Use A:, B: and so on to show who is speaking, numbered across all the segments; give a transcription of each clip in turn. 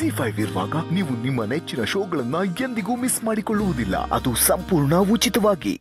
A: G five ಇರುವಾಗ ನೀವು ನಿಮ್ಮ ನೆಚ್ಚಿನ ಶೋಗಳನ್ನ ಎಂದಿಗೂ ಮಿಸ್ ಮಾಡಿಕೊಳ್ಳುವುದಿಲ್ಲ. ಅದು ಸಂಪೂರ್ಣ ಉಚಿತವಾಗಿ.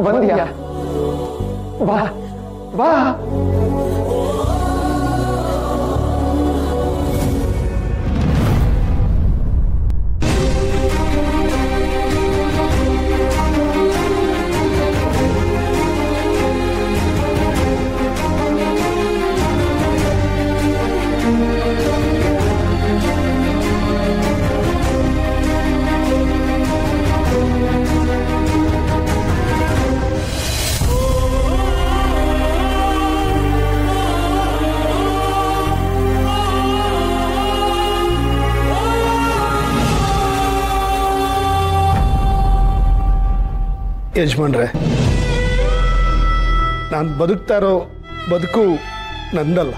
B: बन वाह वाह वाह।
C: ಯಜಮಾನ್ರೆ, ನಾನು ಬದುಕ್ತಾ ಇರೋ ಬದುಕು ನಂದಲ್ಲ.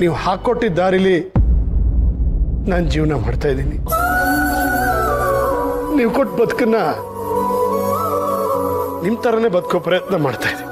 C: ನೀವು ಹಾಕೊಟ್ಟಿದ್ದ ದಾರಿಲಿ ನಾನು ಜೀವನ ಮಾಡ್ತಾ ಇದ್ದೀನಿ. ನೀವು ಕೊಟ್ಟು ಬದುಕನ್ನ ನಿಮ್ಮ ಥರನೇ ಬದುಕೋ ಪ್ರಯತ್ನ ಮಾಡ್ತಾ ಇದ್ದೀನಿ.